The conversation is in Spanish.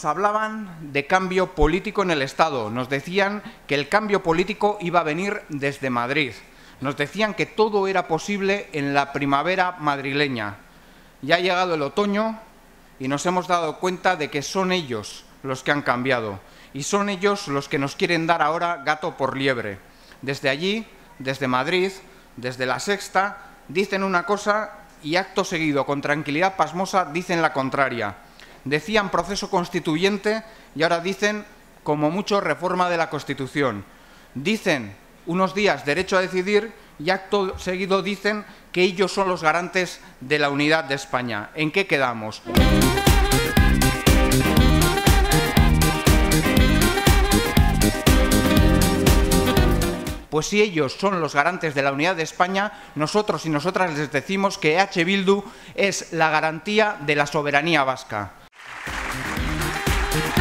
nos hablaban de cambio político en el Estado, nos decían que el cambio político iba a venir desde Madrid, nos decían que todo era posible en la primavera madrileña. Ya ha llegado el otoño y nos hemos dado cuenta de que son ellos los que han cambiado y son ellos los que nos quieren dar ahora gato por liebre. Desde allí, desde Madrid, desde la Sexta, dicen una cosa y acto seguido, con tranquilidad pasmosa, dicen la contraria. Decían proceso constituyente y ahora dicen, como mucho, reforma de la Constitución. Dicen unos días derecho a decidir y acto seguido dicen que ellos son los garantes de la unidad de España. ¿En qué quedamos? Pues si ellos son los garantes de la unidad de España, nosotros y nosotras les decimos que H. Bildu es la garantía de la soberanía vasca. Thank you.